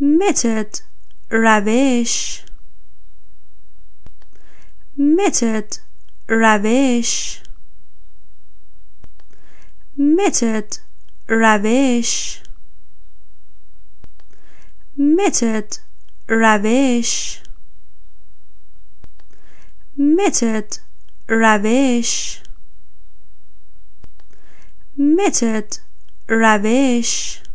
method. روش method. روش method. روش method. روش method. روش method. روش